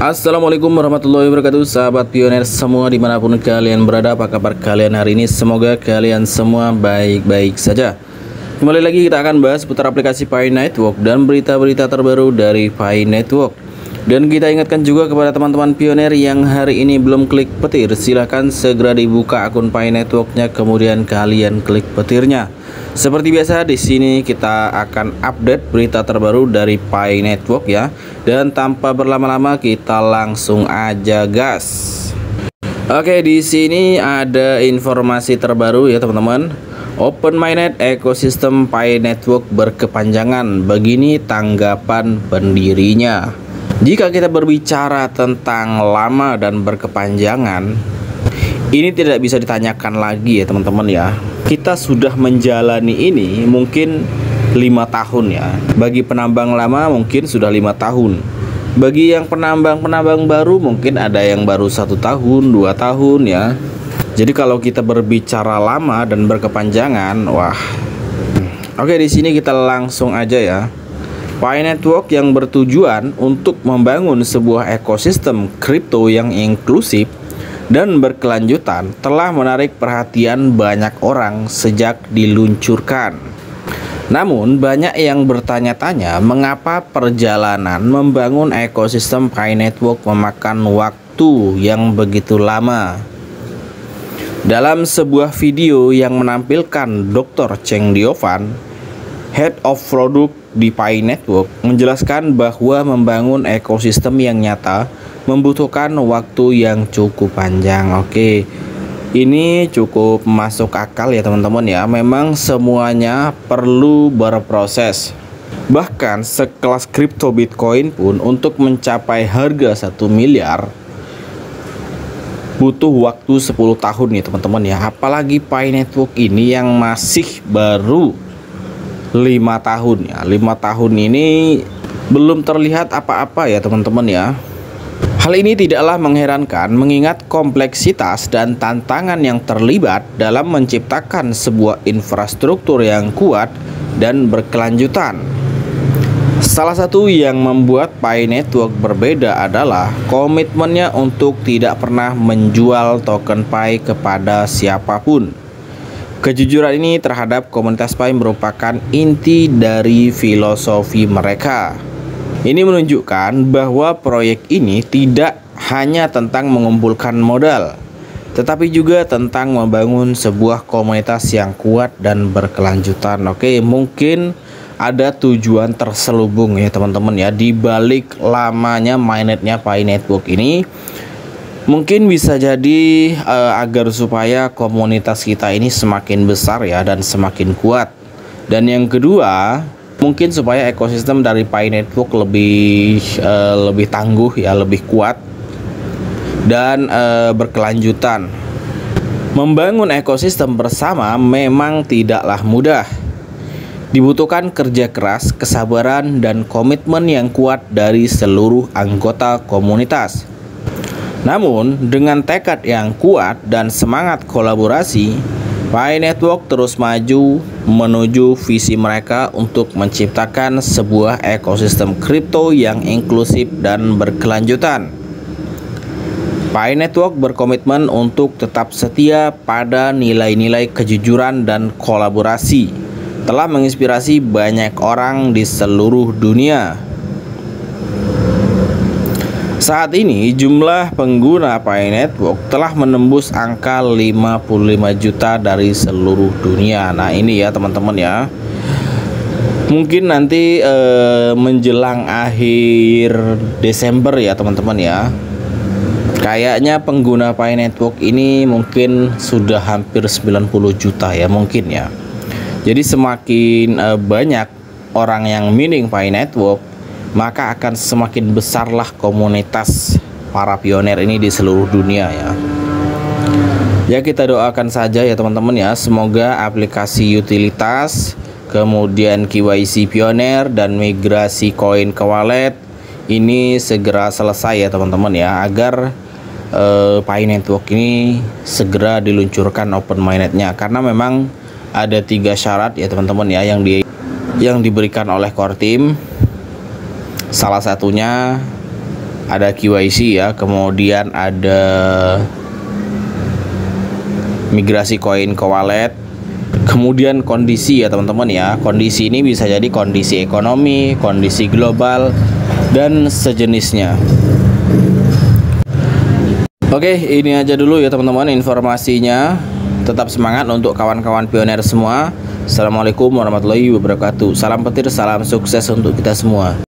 Assalamualaikum warahmatullahi wabarakatuh. Sahabat pioner semua di mana pun kalian berada Apa kabar kalian hari ini? Semoga kalian semua baik-baik saja. Kembali lagi kita akan bahas putar aplikasi Pi Network Dan berita-berita terbaru dari Pi Network. Dan kita ingatkan juga kepada teman-teman pioner Yang hari ini belum klik petir Silahkan segera dibuka akun Pi Networknya Kemudian kalian klik petirnya seperti biasa di sini kita akan update berita terbaru dari Pi Network ya. Dan tanpa berlama-lama kita langsung aja gas. Oke, di sini ada informasi terbaru ya teman-teman. Open Mainnet ekosistem Pi Network berkepanjangan. Begini tanggapan pendirinya. Jika kita berbicara tentang lama dan berkepanjangan, ini tidak bisa ditanyakan lagi ya teman-teman ya. Kita sudah menjalani ini mungkin lima tahun ya. Bagi penambang lama mungkin sudah lima tahun. Bagi yang penambang-penambang baru mungkin ada yang baru satu tahun dua tahun ya. Jadi kalau kita berbicara lama dan berkepanjangan wah. Oke di sini kita langsung aja ya. Pi Network yang bertujuan untuk membangun sebuah ekosistem kripto yang inklusif dan berkelanjutan telah menarik perhatian banyak orang sejak diluncurkan. Namun, banyak yang bertanya-tanya mengapa perjalanan membangun ekosistem Pi Network memakan waktu yang begitu lama. Dalam sebuah video yang menampilkan Dr. Cheng Diovan, Head of Product di Pi Network, menjelaskan bahwa membangun ekosistem yang nyata membutuhkan waktu yang cukup panjang. Oke. Ini cukup masuk akal ya teman-teman ya. Memang semuanya perlu berproses. Bahkan sekelas kripto Bitcoin pun untuk mencapai harga 1 miliar butuh waktu 10 tahun nih teman-teman ya. Apalagi Pi Network ini yang masih baru lima tahun ya. Lima tahun ini belum terlihat apa-apa ya teman-teman ya. Hal ini tidaklah mengherankan mengingat kompleksitas dan tantangan yang terlibat dalam menciptakan sebuah infrastruktur yang kuat dan berkelanjutan. Salah satu yang membuat Pi Network berbeda adalah komitmennya untuk tidak pernah menjual token Pi kepada siapa pun. Kejujuran ini terhadap komunitas Pi merupakan inti dari filosofi mereka. Ini menunjukkan bahwa proyek ini tidak hanya tentang mengumpulkan modal, tetapi juga tentang membangun sebuah komunitas yang kuat dan berkelanjutan. Oke, mungkin ada tujuan terselubung ya teman-teman ya di balik lamanya mainnetnya Pi Network ini. Mungkin bisa jadi uh, agar supaya komunitas kita ini semakin besar ya dan semakin kuat. Dan yang kedua, mungkin supaya ekosistem dari Pi Network lebih uh, lebih tangguh ya lebih kuat dan uh, berkelanjutan. Membangun ekosistem bersama memang tidaklah mudah. Dibutuhkan kerja keras kesabaran dan komitmen yang kuat dari seluruh anggota komunitas namun dengan tekad yang kuat dan semangat kolaborasi Pi Network terus maju menuju visi mereka untuk menciptakan sebuah ekosistem kripto yang inklusif dan berkelanjutan. Pi Network berkomitmen untuk tetap setia pada nilai-nilai kejujuran dan kolaborasi. Telah menginspirasi banyak orang di seluruh dunia saat ini jumlah pengguna Pi Network telah menembus angka 55 juta dari seluruh dunia. Nah, ini ya teman-teman ya. Mungkin nanti eh, menjelang akhir Desember ya teman-teman ya. Kayaknya pengguna Pi Network ini mungkin sudah hampir 90 juta ya mungkin ya. Jadi semakin eh, banyak orang yang mining Pi Network maka akan semakin besarlah komunitas para pionir ini di seluruh dunia ya. Ya kita doakan saja ya teman-teman ya, semoga aplikasi utilitas, kemudian KYC pionir dan migrasi koin ke wallet ini segera selesai ya teman-teman ya, agar uh, Pi Network ini segera diluncurkan open mainnetnya karena memang ada tiga syarat ya teman-teman ya yang di yang diberikan oleh core team Salah satunya ada KYC ya kemudian ada migrasi koin ke wallet kemudian kondisi ya teman-teman ya kondisi ini bisa jadi kondisi ekonomi kondisi global dan sejenisnya. Oke ini aja dulu ya teman-teman informasinya. Tetap semangat untuk kawan-kawan pioner semua. Assalamualaikum warahmatullahi wabarakatuh. Salam petir salam sukses untuk kita semua